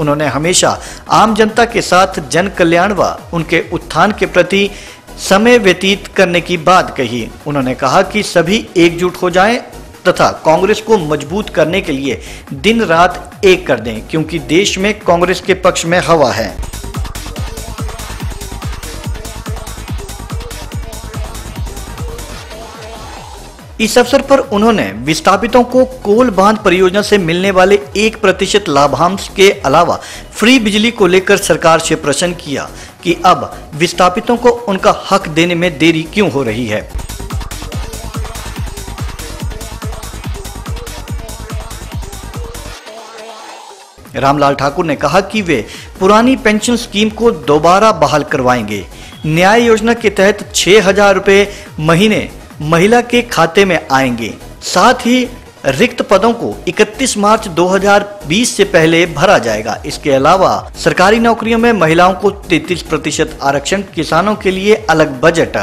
उन्होंने हमेशा आम जनता के साथ जन कल्याण व उनके उत्थान के प्रति समय व्यतीत करने की बात कही। उन्होंने कहा कि सभी एकजुट हो जाएँ तथा कांग्रेस को मज़बूत करने के लिए दिन रात एक कर दें, क्योंकि देश में कांग्रेस के पक्ष में हवा है। इस अवसर पर उन्होंने विस्थापितों को कोल बाँध परियोजना से मिलने वाले एक प्रतिशत लाभांश के अलावा फ्री बिजली को लेकर सरकार से प्रश्न किया कि अब विस्थापितों को उनका हक देने में देरी क्यों हो रही है। रामलाल ठाकुर ने कहा कि वे पुरानी पेंशन स्कीम को दोबारा बहाल करवाएँगे। न्याय योजना के तहत छह हज़ार रुपए महीने महिला के खाते में आएँगे। साथ ही रिक्त पदों को 31 मार्च 2020 से पहले भरा जाएगा। इसके अलावा सरकारी नौकरियों में महिलाओं को 33 प्रतिशत आरक्षण, किसानों के लिए अलग बजट,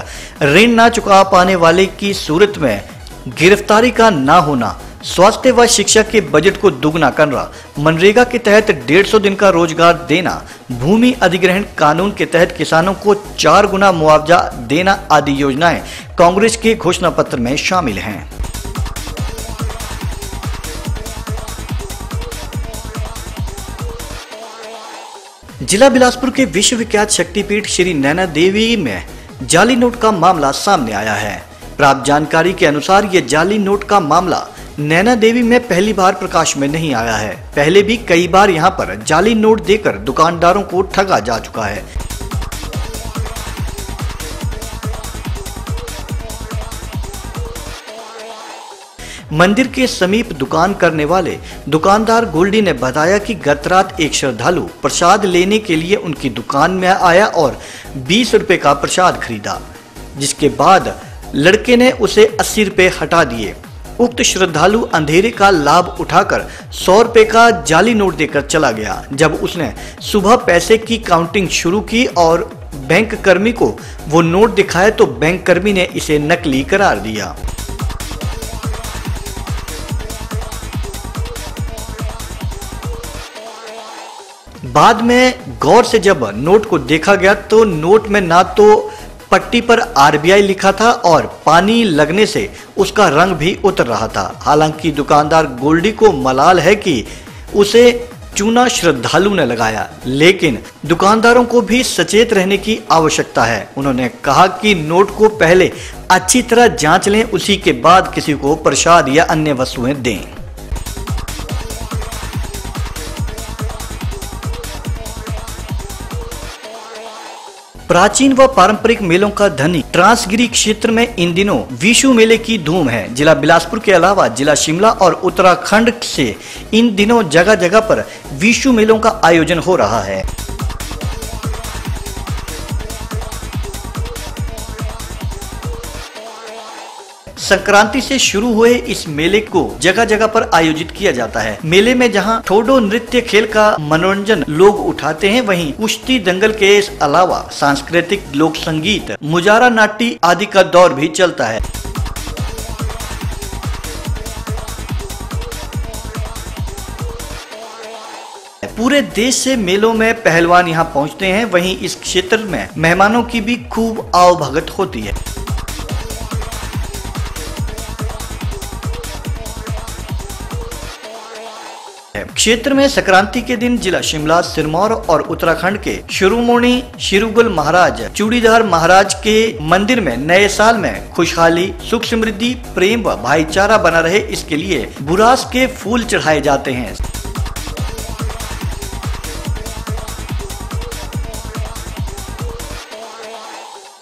ऋण न चुका पाने वाले की सूरत में गिरफ्तारी का न होना स्वास्थ्य व शिक्षा के बजट को दुगना करना, मनरेगा के तहत 150 दिन का रोज़गार देना, भूमि अधिग्रहण कानून के तहत किसानों को चार गुना मुआवजा देना आदि योजनाएँ कांग्रेस के घोषणा पत्र में शामिल हैं। जिला बिलासपुर के विश्वविख्यात शक्तिपीठ श्री नैना देवी में जाली नोट का मामला सामने आया है। प्राप्त जानकारी के अनुसार ये जाली नोट का मामला नैना देवी में पहली बार प्रकाश में नहीं आया है। पहले भी कई बार यहाँ पर जाली नोट देकर दुकानदारों को ठगा जा चुका है। मंदिर के समीप दुकान करने वाले दुकानदार गोल्डी ने बताया कि गत रात एक श्रद्धालु प्रसाद लेने के लिए उनकी दुकान में आया और बीस रुपए का प्रसाद खरीदा, जिसके बाद लड़के ने उसे अस्सी रुपए हटा दिए। उक्त श्रद्धालु अंधेरे का लाभ उठाकर सौ रुपए का जाली नोट देकर चला गया, जब उसने सुबह पैसे की काउंटिंग शुरू की और बैंक कर्मी को वो नोट दिखाया तो बैंक कर्मी ने इसे नकली करार दिया। बाद में गौर से जब नोट को देखा गया तो नोट में ना तो पट्टी पर आरबीआई लिखा था और पानी लगने से उसका रंग भी उतर रहा था। हालाँकि दुकानदार गोल्डी को मलाल है कि उसे चूना श्रद्धालु ने लगाया, लेकिन दुकानदारों को भी सचेत रहने की आवश्यकता है। उन्होंने कहा कि नोट को पहले अच्छी तरह जाँच लें, उसी के बाद किसी को प्रसाद या अन्य वस्तुएँ दें। प्राचीन व पारंपरिक मेलों का धनी ट्रांसगिरी क्षेत्र में इन दिनों विशु मेले की धूम है। जिला बिलासपुर के अलावा जिला शिमला और उत्तराखंड से इन दिनों जगह जगह पर विशु मेलों का आयोजन हो रहा है। संक्रांति से शुरू हुए इस मेले को जगह जगह पर आयोजित किया जाता है। मेले में जहाँ ठोडो नृत्य खेल का मनोरंजन लोग उठाते हैं, वहीं कुश्ती दंगल के अलावा सांस्कृतिक लोक संगीत मुजारा नाट्य आदि का दौर भी चलता है। पूरे देश से मेलों में पहलवान यहाँ पहुँचते हैं, वहीं इस क्षेत्र में मेहमानों की भी खूब आवभगत होती है। क्षेत्र में संक्रांति के दिन जिला शिमला, सिरमौर और उत्तराखंड के शिरोमणि शिरुगुल महाराज चूड़ीदार महाराज के मंदिर में नए साल में खुशहाली, सुख समृद्धि, प्रेम व भाईचारा बना रहे इसके लिए बुरास के फूल चढ़ाए जाते हैं।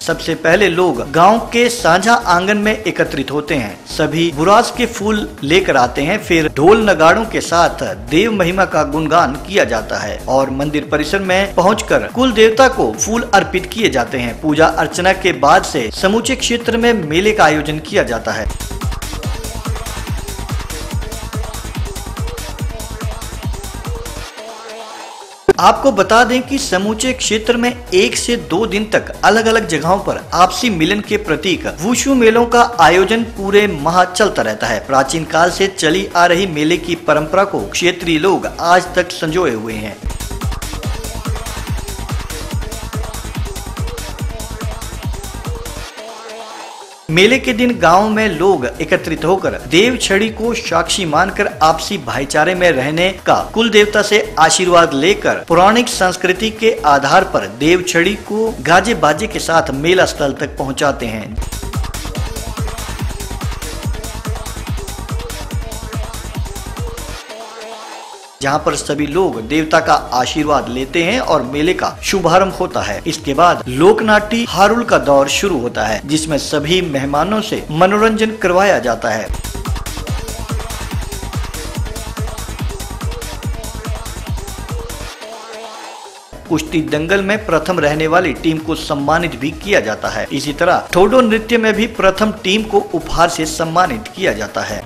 सबसे पहले लोग गाँव के साझा आँगन में एकत्रित होते हैं। सभी बुरास के फूल लेकर आते हैं, फिर ढोल नगाड़ों के साथ देव महिमा का गुणगान किया जाता है और मंदिर परिसर में पहुंचकर कुल देवता को फूल अर्पित किए जाते हैं। पूजा अर्चना के बाद से समूचे क्षेत्र में मेले का आयोजन किया जाता है। आपको बता दें कि समूचे क्षेत्र में एक से दो दिन तक अलग अलग जगहों पर आपसी मिलन के प्रतीक वुशु मेलों का आयोजन पूरे माह चलता रहता है। प्राचीन काल से चली आ रही मेले की परंपरा को क्षेत्रीय लोग आज तक संजोए हुए हैं। मेले के दिन गाँव में लोग एकत्रित होकर देव छड़ी को साक्षी मानकर आपसी भाईचारे में रहने का कुल देवता से आशीर्वाद लेकर पौराणिक संस्कृति के आधार पर देव छड़ी को गाजे बाजे के साथ मेला स्थल तक पहुंचाते हैं। जहाँ पर सभी लोग देवता का आशीर्वाद लेते हैं और मेले का शुभारंभ होता है। इसके बाद लोकनाट्य हारुल का दौर शुरू होता है, जिसमें सभी मेहमानों से मनोरंजन करवाया जाता है। कुश्ती दंगल में प्रथम रहने वाली टीम को सम्मानित भी किया जाता है। इसी तरह थोडो नृत्य में भी प्रथम टीम को उपहार से सम्मानित किया जाता है।